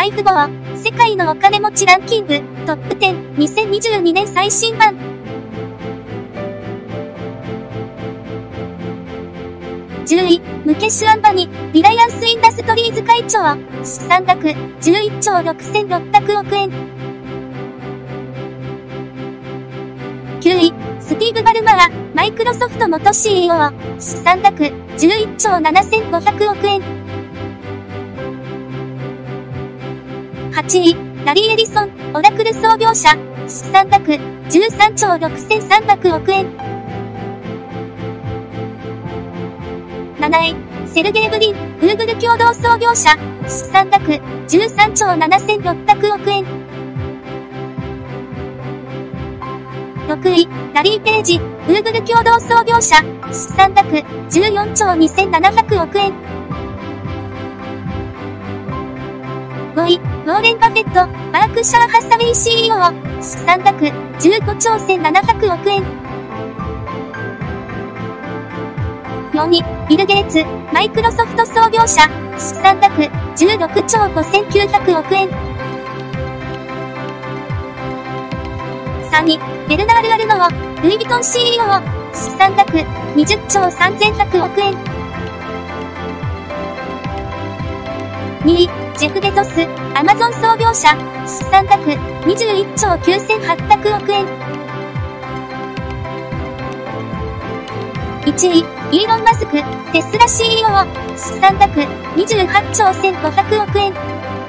ライフ号、世界のお金持ちランキング、トップ10、2022年最新版。10位、ムケシュアンバニ、リライアンスインダストリーズ会長、資産額、11兆6600億円。9位、スティーブ・バルマー、マイクロソフト元 CEO、資産額、11兆7500億円。8位、ラリー・エリソン、オラクル創業者、資産額、13兆6300億円。7位、セルゲイ・ブリン、グーグル共同創業者、資産額、13兆7600億円。6位、ラリー・ページ、グーグル共同創業者、資産額、14兆2700億円。5位、ウォーレン・バフェット、マーク・シャー・ハッサウェイ CEO、資産額、15兆1700億円。4位、ビル・ゲイツ、マイクロソフト創業者、資産額、16兆5900億円。3位、ベルナール・アルノー、ルイ・ヴィトン CEO、資産額、20兆3100億円。2位、ジェフ・ベゾス、アマゾン創業者、資産額、21兆9800億円。1位、イーロン・マスク、テスラ CEO、資産額、28兆1500億円。